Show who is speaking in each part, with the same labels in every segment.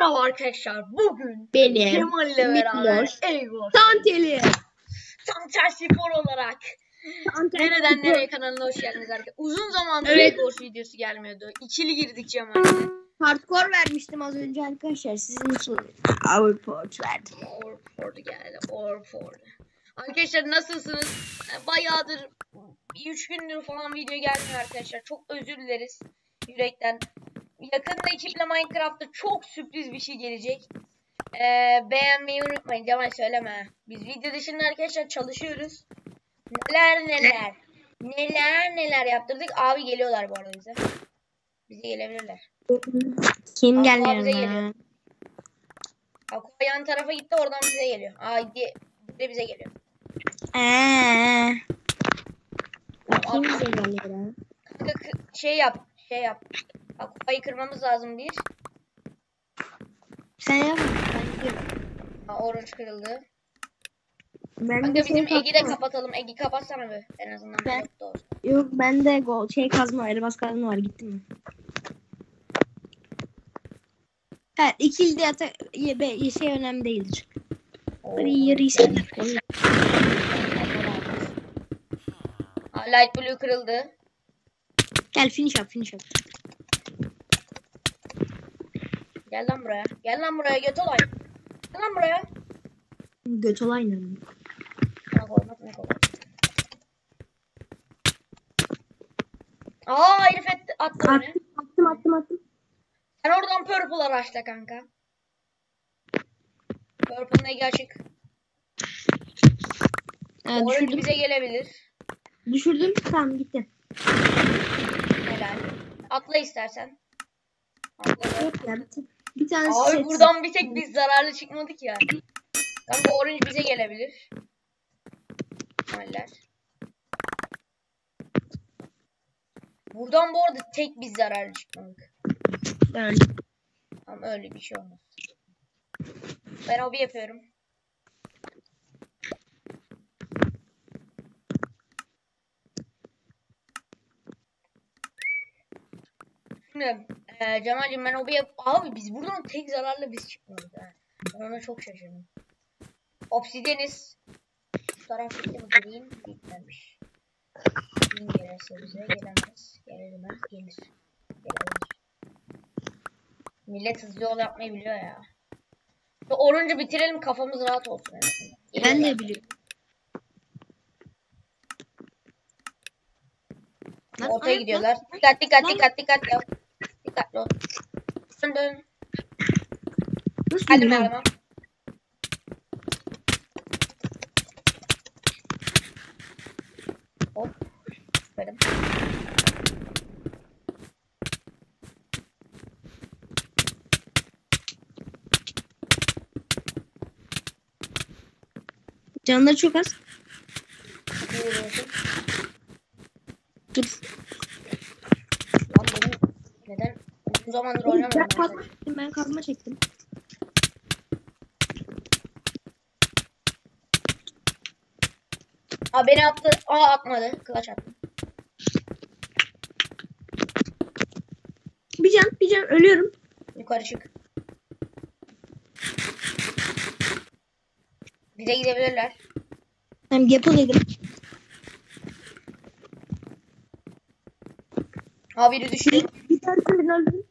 Speaker 1: Merhaba arkadaşlar. Bugün
Speaker 2: Benim.
Speaker 1: Kemal ile beraber. Egor.
Speaker 2: Tanteli.
Speaker 1: Santer Spor olarak. Nereden nereye kanalına hoş geldiniz arkadaşlar. Uzun zamandır
Speaker 2: Evet.
Speaker 1: Egor videosu gelmiyordu. İkili girdik Cemal'le.
Speaker 2: Hardcore vermiştim az önce arkadaşlar. Sizin için Overport verdim.
Speaker 1: Orford geldi. Orford. Arkadaşlar nasılsınız? Bayağıdır bir üç gündür falan video gelmiyor arkadaşlar. Çok özür dileriz. Yürekten. Yakında ekiple Minecraft'ta çok sürpriz bir şey gelecek. Ee, beğenmeyi unutmayın. Cemal söyleme. Biz video dışında arkadaşlar çalışıyoruz. Neler neler. Neler neler yaptırdık. Abi geliyorlar bu arada bize. Bize gelebilirler.
Speaker 2: Kim geldi
Speaker 1: bize geliyor. Aqua yan tarafa gitti oradan bize geliyor. Aa bir de bize geliyor.
Speaker 2: Eee. Kim bize geliyor?
Speaker 1: şey yap. Şey yap. Aqua'yı kırmamız lazım bir.
Speaker 2: Sen yap. Ben.
Speaker 1: Ha, orange kırıldı.
Speaker 2: Ben
Speaker 1: Kanka
Speaker 2: de
Speaker 1: bizim
Speaker 2: şey
Speaker 1: Eg'i de kapatalım. Eg'i kapatsana bir. En azından
Speaker 2: Ben-
Speaker 1: olsun.
Speaker 2: Yok bende gol şey kazma, elmas kazma var gittim mi? Evet ikili de be- şey önemli değildir. Böyle yarı
Speaker 1: light blue kırıldı.
Speaker 2: Gel finish yap finish yap.
Speaker 1: Gel lan buraya. Gel lan buraya göt olay. Gel lan buraya.
Speaker 2: Göt olayla.
Speaker 1: Bak olmaz ne kolay. Aa herif et, attı beni.
Speaker 2: Attım attım attım attım.
Speaker 1: Sen oradan purple araçla kanka. Purple'ın Eg'i açık.
Speaker 2: Ha,
Speaker 1: Orange
Speaker 2: düşürdüm.
Speaker 1: bize gelebilir.
Speaker 2: Düşürdüm. Tamam gitti.
Speaker 1: Helal. Atla istersen. Atla.
Speaker 2: Yok ya bir, tane
Speaker 1: Abi
Speaker 2: set.
Speaker 1: buradan bir tek biz zararlı çıkmadık ya. Kanka orange bize gelebilir. Haller. Buradan bu arada tek biz zararlı çıkmadık.
Speaker 2: Öyle.
Speaker 1: Ama öyle bir şey olmaz. Ben hobi yapıyorum. Şimdi eee Cemal'cim ben yap... Abi biz buradan tek zararlı biz çıkmadık ha. Ben ona çok şaşırdım. Obsidianiz. Şu taraf gitti mi? Green gitmemiş. Green gelirse bize gelemez. Gelemez. Gelir. Gelemez. Millet hızlı yol yapmayı biliyor ya. Orange'ı bitirelim kafamız rahat olsun. en azından.
Speaker 2: Ben de biliyorum.
Speaker 1: Ortaya gidiyorlar. Dikkat dikkat dikkat dikkat ya. Dikkatli ol. Dön dön.
Speaker 2: Nasıl
Speaker 1: Hadi merhaba. Hop. Benim.
Speaker 2: Canları çok az.
Speaker 1: Ne yürüyorsun?
Speaker 2: Dur.
Speaker 1: Lan benim neden zamandır
Speaker 2: Ben
Speaker 1: oynamıyorum
Speaker 2: kazma
Speaker 1: ben.
Speaker 2: çektim. Ben kazma çektim.
Speaker 1: Aa beni attı. Aa atmadı. Kılaç attı.
Speaker 2: Bir can, bir can ölüyorum.
Speaker 1: Yukarı çık. Bize gidebilirler.
Speaker 2: Hem gapple yedim.
Speaker 1: Ha biri düştü.
Speaker 2: Bir, tanesini ben öldürdüm.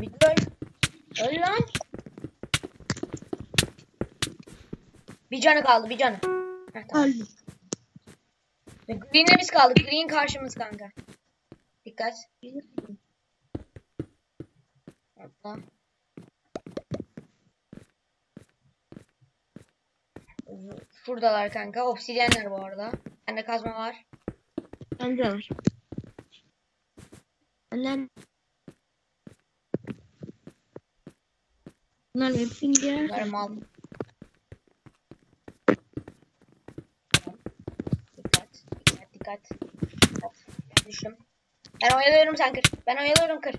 Speaker 1: Bir öl. Öl lan. Bir canı kaldı bir canı. Heh, tamam.
Speaker 2: Öldüm.
Speaker 1: Green'le biz kaldık. Green karşımız kanka. Dikkat. Atla. Şuradalar kanka. Obsidyenler bu arada. Bende kazma var.
Speaker 2: Bende de var. Benden... Bunlar hepsini diğer...
Speaker 1: Bunları mal. Tamam. Dikkat. Dikkat dikkat. Dikkat. Ben düştüm. Ben oyalıyorum sen kır. Ben oyalıyorum kır.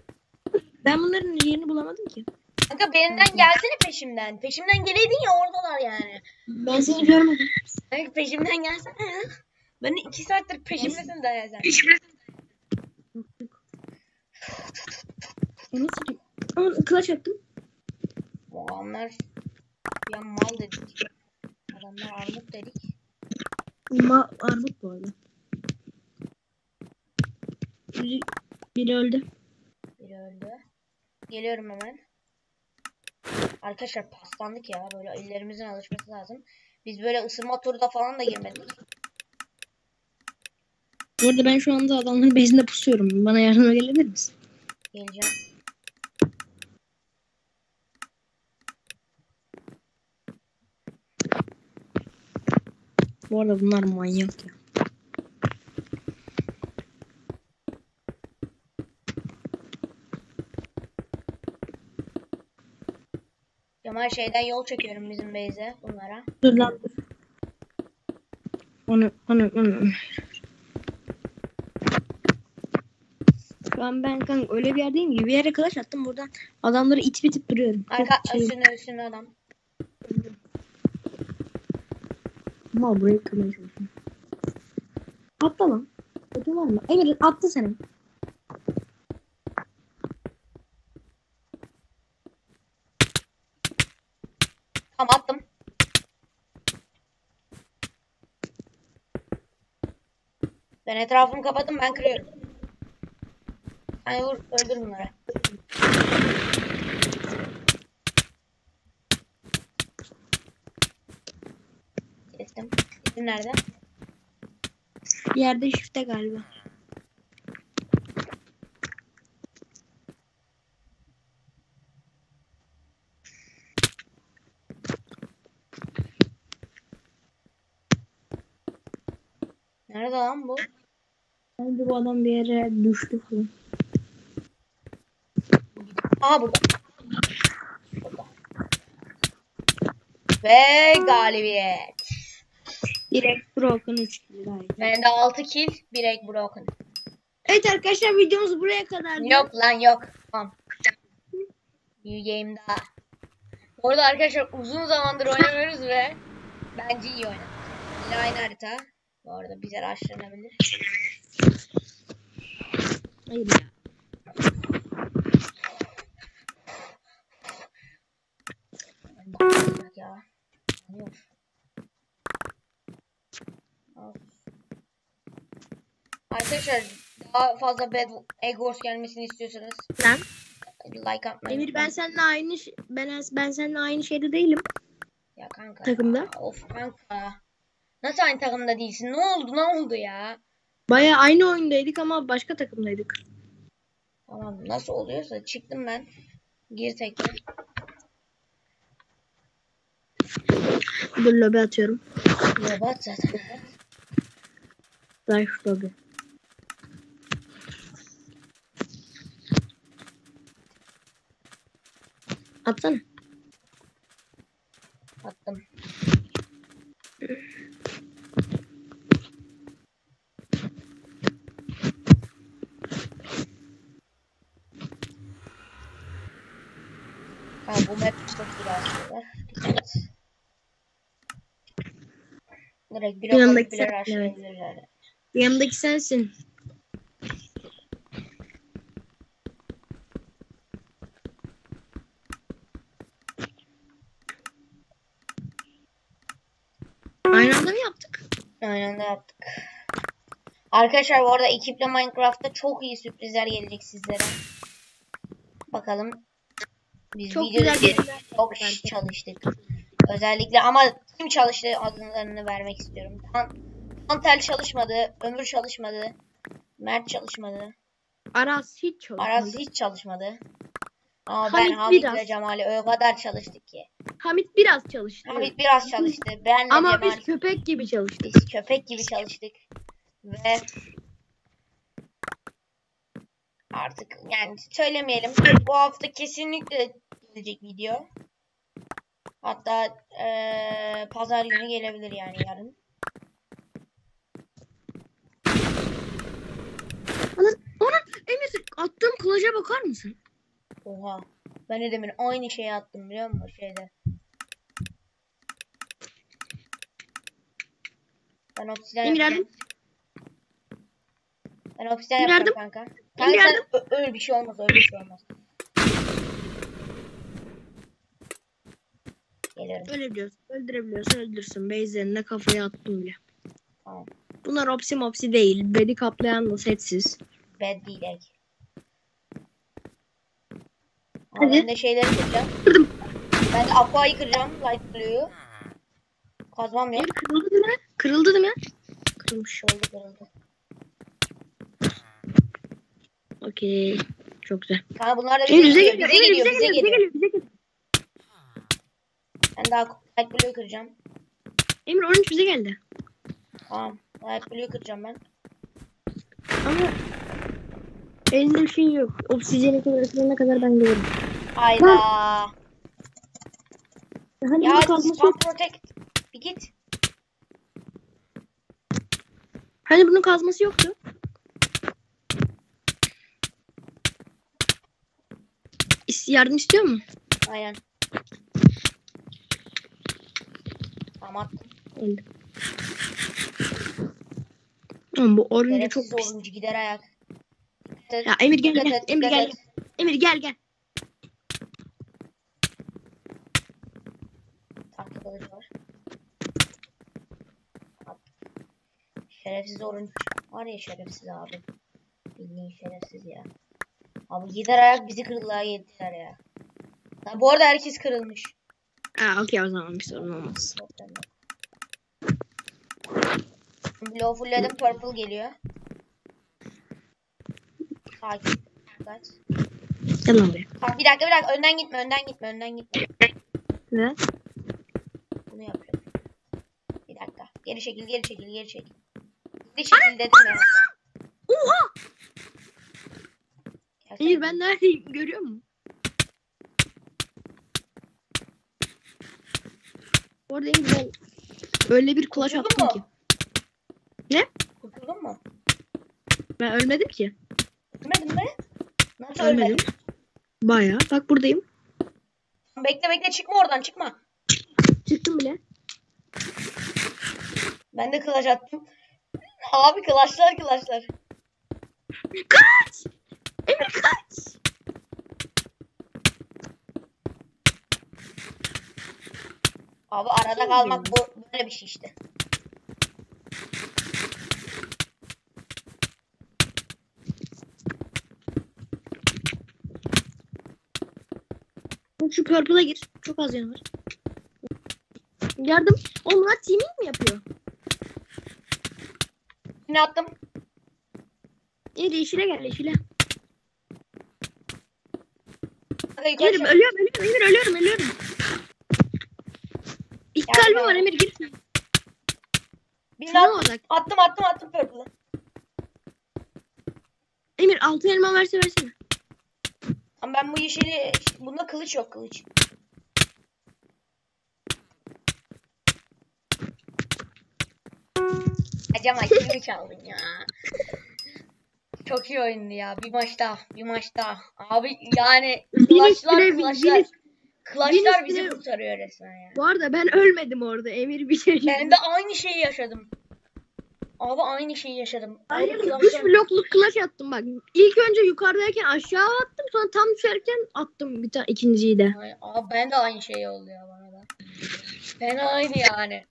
Speaker 2: Ben bunların yerini bulamadım ki.
Speaker 1: Kanka benden gelsene peşimden. Peşimden geleydin ya oradalar yani.
Speaker 2: Ben seni görmedim.
Speaker 1: Kanka peşimden gelsene ya. Beni iki saattir peşimdesin daha sen.
Speaker 2: E nasıl? Ama kılıç attım.
Speaker 1: Bu adamlar ya mal dedik. Adamlar armut dedik.
Speaker 2: Ma armut bu arada. Biri, biri öldü.
Speaker 1: Biri öldü. Geliyorum hemen. Arkadaşlar paslandık ya. Böyle ellerimizin alışması lazım. Biz böyle ısırma turda falan da girmedik.
Speaker 2: Bu arada ben şu anda adamların bezinde pusuyorum. Bana yardıma gelebilir misin?
Speaker 1: Geleceğim.
Speaker 2: Bu arada bunlar manyak ya.
Speaker 1: Cemal şeyden yol çekiyorum bizim base'e bunlara.
Speaker 2: Dur lan dur. Onu, onu, onu. Şu an ben kanka öyle bir yerdeyim ki bir yere kılıç attım buradan adamları it bitip duruyorum. Çok
Speaker 1: Arka
Speaker 2: şey-
Speaker 1: üstüne üstüne adam.
Speaker 2: Ama burayı kırmaya çalışıyorum. Atla lan. Kötü var mı? Emir attı seni.
Speaker 1: Tamam attım. Ben etrafımı kapattım ben kırıyorum. Hani vur öldür bunları. Kestim. Kestim nerede?
Speaker 2: Bir yerde şifte galiba.
Speaker 1: Nerede lan bu?
Speaker 2: Bence bu adam bir yere düştü falan.
Speaker 1: Aha burada. Ve galibiyet.
Speaker 2: Direkt broken 3 kill galiba.
Speaker 1: Bende 6 kill, 1 egg broken.
Speaker 2: Evet arkadaşlar videomuz buraya kadar.
Speaker 1: Yok lan yok. Tamam. New game daha. Bu arada arkadaşlar uzun zamandır oynamıyoruz ve bence iyi oynadık. Yine aynı harita. Bu arada bize rushlanabilir.
Speaker 2: Hayır ya.
Speaker 1: Ya. Al. Arkadaşlar daha fazla Bad Egg Wars gelmesini istiyorsanız
Speaker 2: Lan.
Speaker 1: like atmayı
Speaker 2: Emir ben seninle aynı ben ben seninle aynı şeyde değilim.
Speaker 1: Ya kanka.
Speaker 2: Takımda?
Speaker 1: ya, Of kanka. Nasıl aynı takımda değilsin? Ne oldu? Ne oldu ya?
Speaker 2: Baya aynı oyundaydık ama başka takımdaydık.
Speaker 1: Tamam nasıl oluyorsa çıktım ben. Gir tekrar.
Speaker 2: Dur lobi atıyorum.
Speaker 1: Robot zaten.
Speaker 2: Life lobi. Atsana.
Speaker 1: Attım. Ha bu map çok iyi aslında. Dikkat. Direkt bir bile
Speaker 2: sen- evet. Yanımdaki sensin. Aynı anda mı yaptık?
Speaker 1: Aynen de yaptık. Arkadaşlar bu arada ekiple Minecraft'ta çok iyi sürprizler gelecek sizlere. Bakalım. Biz
Speaker 2: Çok güzel şeyler
Speaker 1: çok
Speaker 2: bence.
Speaker 1: çalıştık. Özellikle ama kim çalıştı adlarını vermek istiyorum. Tan Tantel çalışmadı, Ömür çalışmadı, Mert çalışmadı,
Speaker 2: Aras hiç çalışmadı.
Speaker 1: Aras hiç çalışmadı. Ama ben
Speaker 2: Hamit
Speaker 1: Hamit
Speaker 2: biraz.
Speaker 1: ve Cemal'i o kadar çalıştık ki.
Speaker 2: Hamit biraz çalıştı.
Speaker 1: Hamit biraz çalıştı. Ben
Speaker 2: Ama
Speaker 1: Cemal
Speaker 2: biz köpek gibi çalıştık.
Speaker 1: biz köpek gibi çalıştık. Ve artık yani söylemeyelim. Bu hafta kesinlikle gelecek video. Hatta eee, pazar günü gelebilir yani yarın.
Speaker 2: Ana Emir attığım kulaca bakar mısın?
Speaker 1: Oha. Ben de demin aynı şeyi attım biliyor musun şeyde. Ben obsidyen
Speaker 2: Emir
Speaker 1: yapacağım. Ben obsidyen yapacağım kanka. Kanka öyle bir şey olmaz öyle bir şey olmaz. Gelirim.
Speaker 2: Ölebiliyorsun. Öldürebiliyorsun öldürsün. Base'lerine kafaya attım bile.
Speaker 1: Tamam.
Speaker 2: Bunlar opsi mopsi değil. Bedi kaplayan da setsiz.
Speaker 1: Bad değil ek.
Speaker 2: Hadi.
Speaker 1: Ben de şeyleri kıracağım.
Speaker 2: Kırdım.
Speaker 1: Ben de aqua'yı kıracağım. Light blue'yu. Kazmam yok.
Speaker 2: Kırıldı değil mi? Kırıldı değil mi? Kırılmış.
Speaker 1: Kırıldı kırıldı.
Speaker 2: Okey. Çok güzel.
Speaker 1: Kanka bunlar da bize
Speaker 2: Emir bize
Speaker 1: geliyor.
Speaker 2: geliyor.
Speaker 1: Bize geliyor. Bize
Speaker 2: bize
Speaker 1: geliyor.
Speaker 2: geliyor. Bize geliyor.
Speaker 1: Ben daha light blue'yu kıracağım.
Speaker 2: Emir 13 bize geldi.
Speaker 1: Tamam. Light blue'yu kıracağım ben.
Speaker 2: Ama elinde bir şey yok. Obsidiyeni kırılana kadar ben gelirim.
Speaker 1: Hayda.
Speaker 2: Hani
Speaker 1: Ya spam protect. Bir git.
Speaker 2: Hani bunun kazması yoktu. Yardım istiyor mu?
Speaker 1: Aynen. Tamam attım.
Speaker 2: Öldü. Oğlum bu orange çok
Speaker 1: Şerefsiz
Speaker 2: pis.
Speaker 1: oyuncu gider ayak. Dikkat.
Speaker 2: Ya Emir gel gel.
Speaker 1: et,
Speaker 2: Emir gel.
Speaker 1: et.
Speaker 2: Emir gel gel.
Speaker 1: Var. Şerefsiz oyuncu. Var ya şerefsiz abi. Bildiğin şerefsiz ya. Abi gider ayak bizi kırdılar yediler ya. Ha, bu arada herkes kırılmış.
Speaker 2: Aa okey o zaman bir sorun olmaz.
Speaker 1: Blow fullledim purple geliyor. Sakin.
Speaker 2: Gel lan buraya.
Speaker 1: Tamam bir dakika bir dakika önden gitme önden gitme önden gitme.
Speaker 2: Ne?
Speaker 1: Bunu yapıyorum. Bir dakika. Geri çekil geri çekil geri çekil. Geri çekil dedim ya.
Speaker 2: Oha! Emir ben neredeyim görüyor musun? Emir ben öyle bir kulaç attım ki. Ne?
Speaker 1: Kurtuldun mu?
Speaker 2: Ben ölmedim ki.
Speaker 1: Ölmedin mi? Nasıl
Speaker 2: Ölmedim.
Speaker 1: ölmedin?
Speaker 2: Baya. Bak buradayım.
Speaker 1: Bekle bekle çıkma oradan çıkma.
Speaker 2: Çıktım bile.
Speaker 1: Ben de kılaç attım. Abi kılaçlar kılaçlar.
Speaker 2: Kaç! Emir kaç!
Speaker 1: Abi arada kalmak bu böyle bir şey işte.
Speaker 2: Şu purple'a gir. Çok az yanı var. Yardım. Bunlar teaming mi yapıyor?
Speaker 1: Yine attım.
Speaker 2: Emir yeşile gel yeşile.
Speaker 1: Çık.
Speaker 2: ölüyorum ölüyorum Emir ölüyorum ölüyorum. İlk
Speaker 1: Yardım
Speaker 2: kalbim var. Emir gir.
Speaker 1: Birini
Speaker 2: Sana
Speaker 1: attım.
Speaker 2: olacak.
Speaker 1: Attım attım attım purple'ı.
Speaker 2: Emir altın elma verse versene.
Speaker 1: Ama ben bu yeşili... Bunda kılıç yok kılıç. Acaba kimi çaldın ya? Çok iyi oyundu ya. Bir maç daha. Bir maç daha. Abi yani.
Speaker 2: Vinix-
Speaker 1: Kılaçlar
Speaker 2: Vinix
Speaker 1: bizi kurtarıyor resmen ya.
Speaker 2: Bu arada ben ölmedim orada. Emir bir şey.
Speaker 1: Ben de aynı şeyi yaşadım. Abi aynı şeyi yaşadım. Aynı
Speaker 2: Aynen.
Speaker 1: kılaçlar.
Speaker 2: 3 blokluk clutch attım bak. İlk önce yukarıdayken aşağı attım sonra tam düşerken attım bir tane ikinciyi de.
Speaker 1: Ay, Abi ben de aynı şey oldu ya bana da. Ben aynı yani.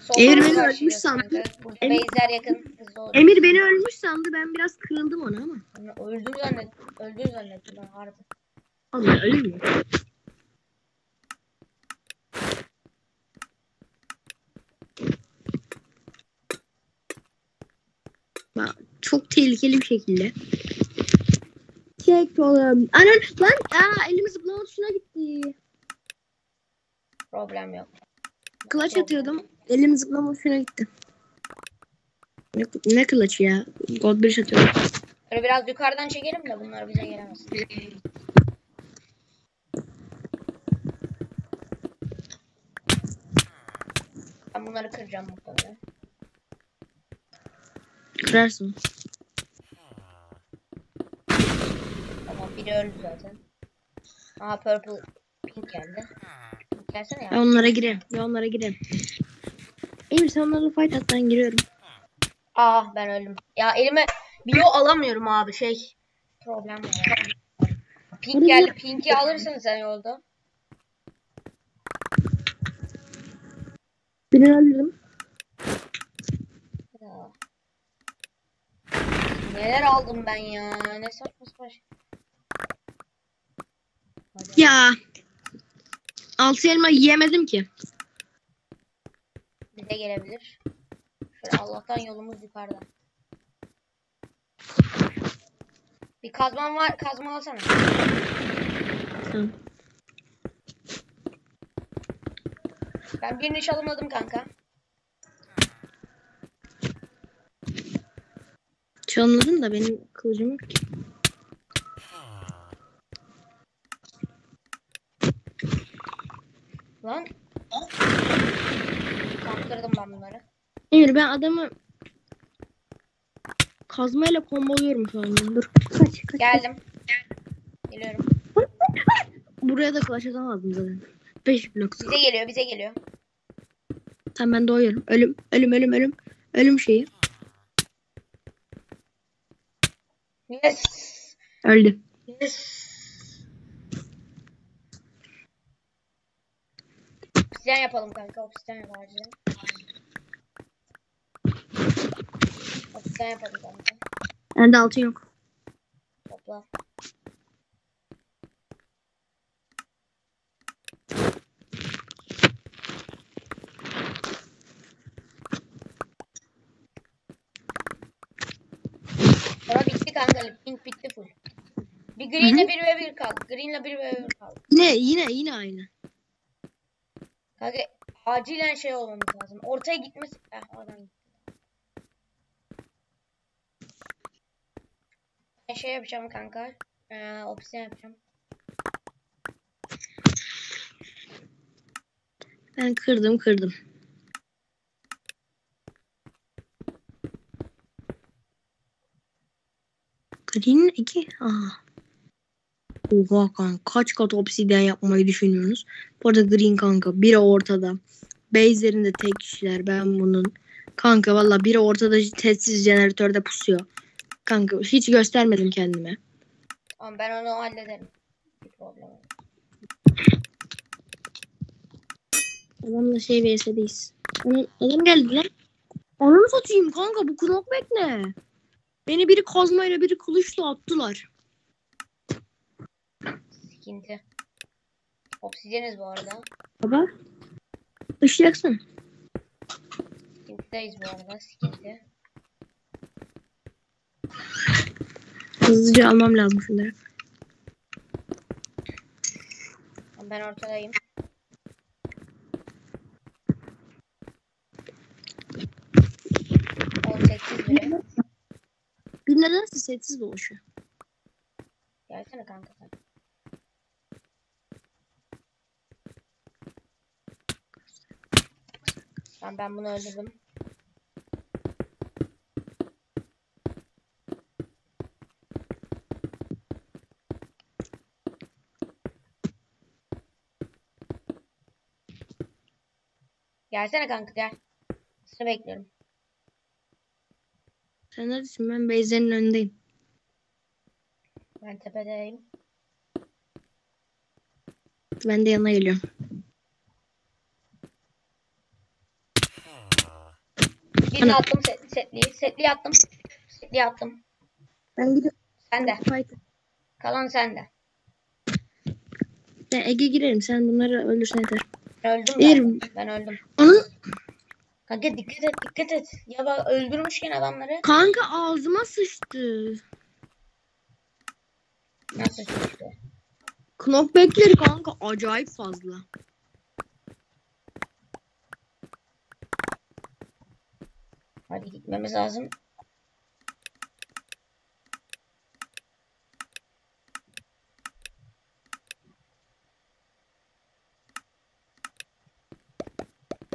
Speaker 1: Soldan
Speaker 2: Emir beni ölmüş sandı.
Speaker 1: kanka. Burada yakın. Hızlı.
Speaker 2: Emir beni ölmüş sandı ben biraz kırıldım ona ama.
Speaker 1: Yani Öldüm zannettim. Öldüm zannettim ben harbi.
Speaker 2: Allah ölür Çok tehlikeli bir şekilde. Çek oğlum. Anan lan aa elimiz zıplama tuşuna gitti.
Speaker 1: Problem yok.
Speaker 2: Clutch atıyordum. Elim zıplama tuşuna gitti. Ne, ne clutch ya? God bir atıyorum.
Speaker 1: Böyle biraz yukarıdan çekelim de bunlar bize gelemez. Ben bunları kıracağım muhtemelen.
Speaker 2: Kırarsın.
Speaker 1: Tamam biri öldü zaten. Aa purple pink geldi. Pink gelsene
Speaker 2: Ben
Speaker 1: ya.
Speaker 2: onlara girerim. Ben onlara girerim. Emir sen onlarla fight at ben giriyorum.
Speaker 1: Ah, ben öldüm. Ya elime bio alamıyorum abi şey. Problem var. ya. Pink geldi. Pink'i alırsın sen yolda.
Speaker 2: Birini öldürdüm.
Speaker 1: Ya. Neler aldım ben ya. Ne saçma sapan şey. Hadi.
Speaker 2: Ya. Altı elma yiyemedim ki.
Speaker 1: Bize gelebilir. Şöyle Allah'tan yolumuz yukarıda. Bir kazman var. Kazma alsana.
Speaker 2: Tamam.
Speaker 1: Ben birini çalamadım kanka.
Speaker 2: Çalınladın da benim kılıcım yok ki.
Speaker 1: Lan. Kaptırdım ben bunları.
Speaker 2: Emir ben adamı kazmayla komboluyorum şu anda. Dur. Kaç kaç.
Speaker 1: Geldim. Geliyorum.
Speaker 2: Buraya da kulaç atamazdım zaten. 5 blok.
Speaker 1: Bize geliyor, bize geliyor.
Speaker 2: Tamam ben doğuyorum. Ölüm ölüm ölüm ölüm. Ölüm şeyi.
Speaker 1: Yes.
Speaker 2: Öldü.
Speaker 1: Yes. Obsidyen yapalım kanka. Obsidyen yap acilen. Obsidyen yapalım kanka.
Speaker 2: Bende altın yok.
Speaker 1: Topla. Sonra bitti kanka. Pink bitti full. Bir green'le bir ve bir kaldı. Green'le bir ve bir kaldı.
Speaker 2: Yine yine yine aynı.
Speaker 1: Kanka acilen şey olmamız lazım. Ortaya gitmesi... Eh oradan gitti. Ben şey yapacağım kanka. Ee, obsidian yapacağım.
Speaker 2: Ben kırdım kırdım. Green 2. Aha. Oha kanka kaç kat obsidyen yapmayı düşünüyorsunuz? Bu arada Green kanka biri ortada. Base'lerinde tek kişiler ben bunun. Kanka valla biri ortada sessiz jeneratörde pusuyor. Kanka hiç göstermedim kendime.
Speaker 1: Tamam ben onu hallederim. Bir problem yok.
Speaker 2: Adamla şey vs'deyiz. Adam, geldi lan. Ananı satayım kanka bu knockback ne? Beni biri kazmayla biri kılıçla attılar.
Speaker 1: Sıkıntı. Obsidyeniz bu arada.
Speaker 2: Baba. Işıyaksın.
Speaker 1: Sıkıntıdayız bu arada. Sıkıntı.
Speaker 2: Hızlıca almam lazım şunları.
Speaker 1: Ben ortadayım. On sekiz.
Speaker 2: Nedense sessiz dolaşıyor.
Speaker 1: Gelsene kanka sen. Tamam ben bunu öldürdüm. Gelsene kanka gel. Seni bekliyorum.
Speaker 2: Sen neredesin? Ben base'lerin önündeyim.
Speaker 1: Ben tepedeyim.
Speaker 2: Ben de yanına geliyorum.
Speaker 1: Birini
Speaker 2: Ana.
Speaker 1: attım set, setliyi. Setliyi attım. Setliyi attım.
Speaker 2: Ben gidiyorum.
Speaker 1: Sen de.
Speaker 2: Fight.
Speaker 1: Kalan sende.
Speaker 2: Ben Ege girerim. Sen bunları öldürsen yeter.
Speaker 1: Öldüm ben. Ben öldüm.
Speaker 2: Onun
Speaker 1: Kanka dikkat et dikkat et. Ya bak öldürmüşken adamları.
Speaker 2: kanka ağzıma sıçtı.
Speaker 1: Nasıl çıktı?
Speaker 2: Knockback'leri kanka acayip fazla.
Speaker 1: Hadi gitmemiz lazım.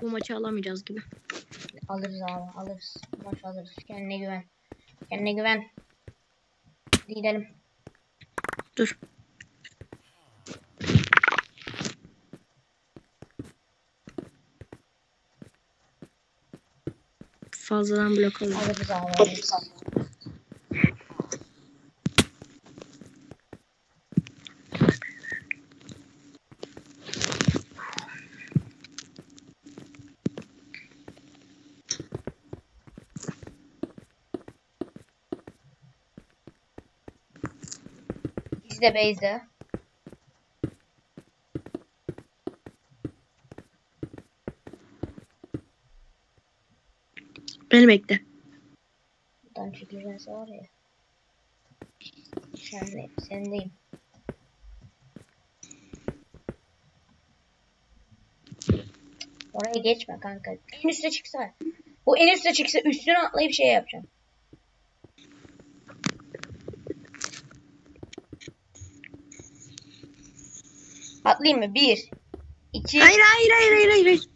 Speaker 2: Bu maçı alamayacağız gibi.
Speaker 1: Alırız abi alırız. Maç alırız. Kendine güven. Kendine güven. Gidelim.
Speaker 2: Dur. fazladan blok alalım.
Speaker 1: Alırız abi. alırız. Biz de base'de.
Speaker 2: Beni bekle.
Speaker 1: Buradan çekilmez var ya. Sen, sendeyim. Oraya geçme kanka. En üste çıksa. Bu en üste çıksa üstüne atlayıp şey yapacağım. Atlayayım mı? Bir. iki.
Speaker 2: Hayır hayır hayır hayır hayır. hayır.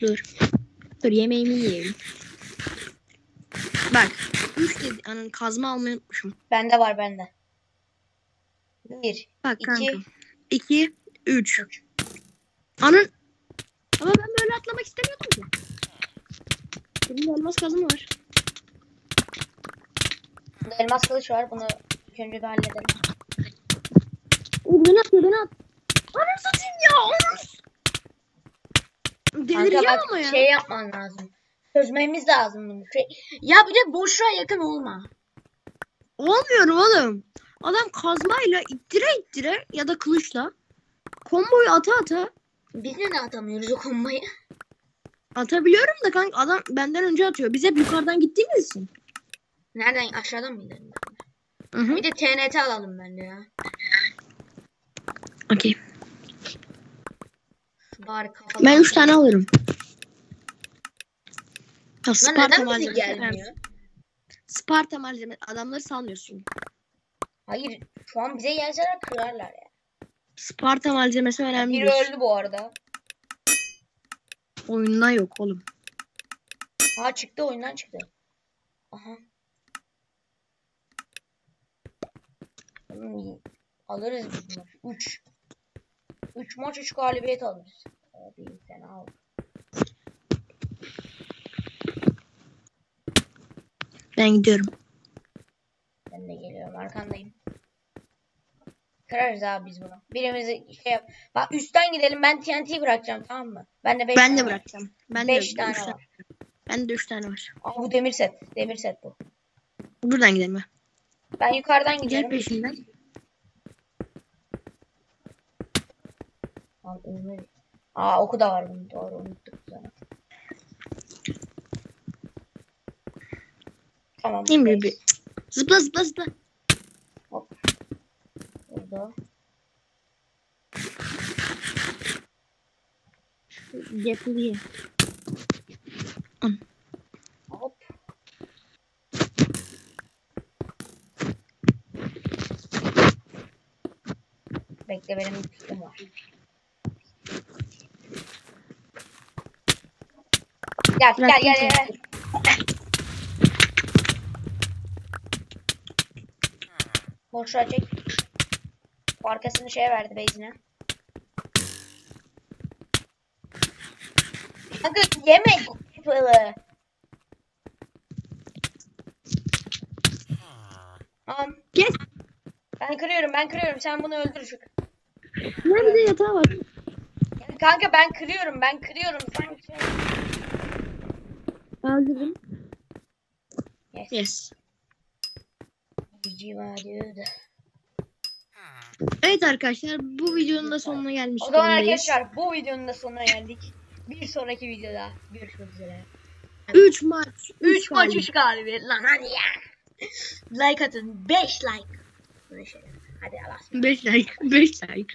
Speaker 2: Dur. Dur yemeğimi yiyelim. Bak. Üç dedi. Anın kazma almayı unutmuşum.
Speaker 1: Bende var bende. Bir.
Speaker 2: Bak
Speaker 1: İki.
Speaker 2: kanka. İki. Üç.
Speaker 1: Üç.
Speaker 2: Anın. Ama ben böyle atlamak istemiyordum ki. Benim elmas kazma var.
Speaker 1: Bunda elmas kılıç var. Bunu önce bir halledelim.
Speaker 2: Beni atıyor beni at. Ananı satayım ya.
Speaker 1: Kanka
Speaker 2: Delireceğim
Speaker 1: bak
Speaker 2: ama ya.
Speaker 1: şey yapman lazım. Çözmemiz lazım bunu. Şey... Ya bir de boşluğa yakın olma.
Speaker 2: Olmuyorum oğlum. Adam kazmayla ittire ittire ya da kılıçla komboyu ata ata
Speaker 1: Biz neden atamıyoruz o kombayı?
Speaker 2: atabiliyorum da kanka adam benden önce atıyor. Biz hep yukarıdan gittiğimiz için.
Speaker 1: Nereden? Aşağıdan mı gidelim?
Speaker 2: Hı hı.
Speaker 1: Bir de TNT alalım bence ya.
Speaker 2: Okey.
Speaker 1: Bari kafalı.
Speaker 2: Ben 3 tane alırım. Ya Sparta
Speaker 1: neden
Speaker 2: malzemesi.
Speaker 1: gelmiyor?
Speaker 2: Sparta malzeme adamları salmıyorsun.
Speaker 1: Hayır. Şu an bize gelseler kırarlar ya.
Speaker 2: Sparta malzemesi önemli
Speaker 1: Biri öldü bu arada.
Speaker 2: Oyunda yok oğlum.
Speaker 1: Ha çıktı oyundan çıktı. Aha. Alırız maç. 3. 3 maç 3 galibiyet alırız. Abi sen al.
Speaker 2: Ben gidiyorum.
Speaker 1: Ben de geliyorum arkandayım. Kırarız abi biz bunu. Birimizi şey yap. Bak üstten gidelim ben TNT bırakacağım tamam mı? Ben de 5
Speaker 2: Ben de bırakacağım. Ben de
Speaker 1: 5
Speaker 2: üç
Speaker 1: tane var.
Speaker 2: Ben de 3 tane var.
Speaker 1: Aa bu demir set. Demir set bu.
Speaker 2: Buradan gidelim ben.
Speaker 1: Ben yukarıdan
Speaker 2: Gel
Speaker 1: gidiyorum.
Speaker 2: peşinden.
Speaker 1: Al, ömür. Aa oku da var bunun. Doğru unuttuk sonra. Tamam.
Speaker 2: Emre bir. Zıpla zıpla zıpla.
Speaker 1: Hop. Burada. Hop. Bekle benim fikrim var. Gel gel gel gel. Boşluğa çek. Arkasını şeye verdi beyzine. Kanka yeme fılı. Tamam.
Speaker 2: Gel.
Speaker 1: Ben kırıyorum ben kırıyorum sen bunu öldür şu.
Speaker 2: Nerede yatağı var?
Speaker 1: Kanka ben kırıyorum ben kırıyorum sen şey.
Speaker 2: Öldürdüm.
Speaker 1: Yes.
Speaker 2: Yes. Evet arkadaşlar bu videonun da sonuna gelmiş
Speaker 1: O zaman arkadaşlar bu videonun da sonuna geldik. Bir sonraki videoda görüşmek üzere.
Speaker 2: 3 maç.
Speaker 1: 3 maç
Speaker 2: galibiyet.
Speaker 1: 3 galibiyet lan hadi ya. Like atın 5 like. Hadi Allah'a ısmarladık.
Speaker 2: 5 like. 5 like.